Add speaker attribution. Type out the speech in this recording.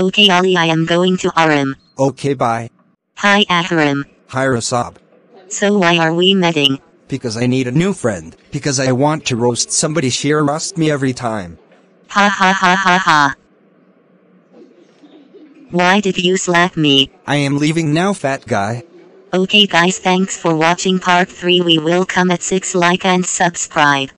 Speaker 1: Okay Ali I am going to Aram.
Speaker 2: Okay bye.
Speaker 1: Hi Aram.
Speaker 2: Hi Rasab.
Speaker 1: So why are we meeting?
Speaker 2: Because I need a new friend. Because I want to roast somebody she roast me every time.
Speaker 1: Ha ha ha ha ha. Why did you slap me?
Speaker 2: I am leaving now fat guy.
Speaker 1: Okay guys thanks for watching part 3 we will come at 6 like and subscribe.